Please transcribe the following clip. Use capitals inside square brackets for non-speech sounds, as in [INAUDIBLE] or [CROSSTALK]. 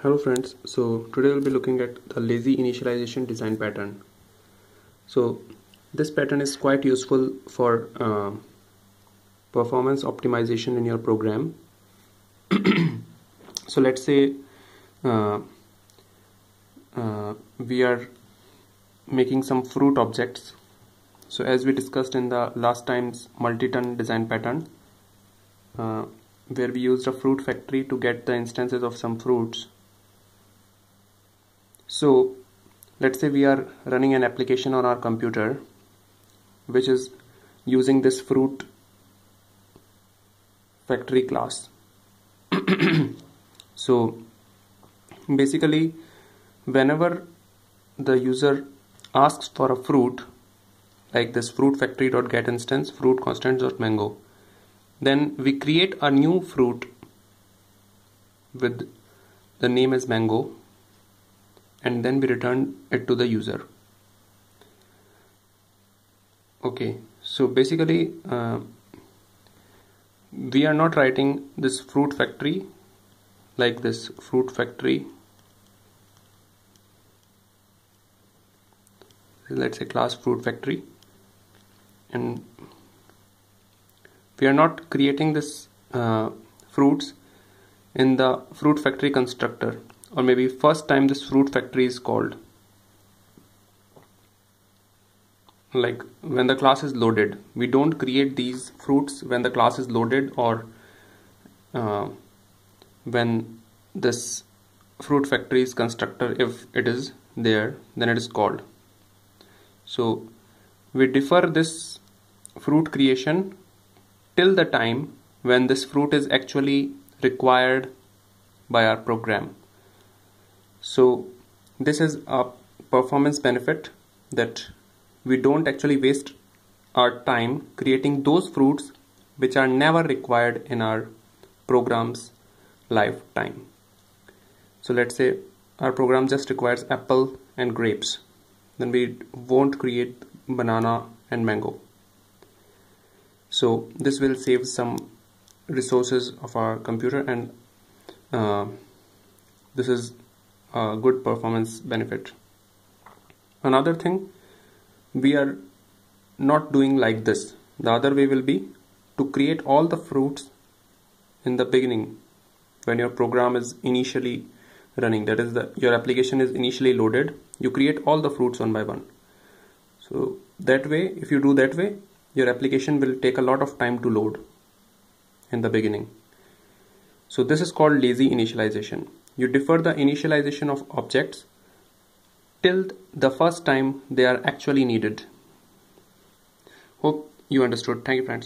Hello friends, so today we'll be looking at the lazy initialization design pattern. So this pattern is quite useful for uh, performance optimization in your program. [CLEARS THROAT] so let's say uh, uh, we are making some fruit objects. So as we discussed in the last time's multi-ton design pattern, uh, where we used a fruit factory to get the instances of some fruits so let's say we are running an application on our computer which is using this fruit factory class. [CLEARS THROAT] So basically whenever the user asks for a fruit like this fruit factory dot get instance fruit constants dot mango then we create a new fruit with the name as mango and then we return it to the user. Okay so basically uh, we are not writing this fruit factory like this fruit factory. Let's say class fruit factory. And we are not creating this uh, fruits in the fruit factory constructor or maybe first time this fruit factory is called. Like when the class is loaded we don't create these fruits when the class is loaded or uh, when this fruit factory's constructor if it is there then it is called. So we defer this fruit creation till the time when this fruit is actually required by our program so this is a performance benefit that we don't actually waste our time creating those fruits which are never required in our program's lifetime. So let's say our program just requires apple and grapes. Then we won't create banana and mango. So this will save some resources of our computer and uh, this is good performance benefit. Another thing, we are not doing like this. The other way will be to create all the fruits in the beginning when your program is initially running. That is, the your application is initially loaded. You create all the fruits one by one. So that way, if you do that way, your application will take a lot of time to load in the beginning. So this is called lazy initialization. You defer the initialization of objects till the first time they are actually needed. Hope you understood. Thank you friends.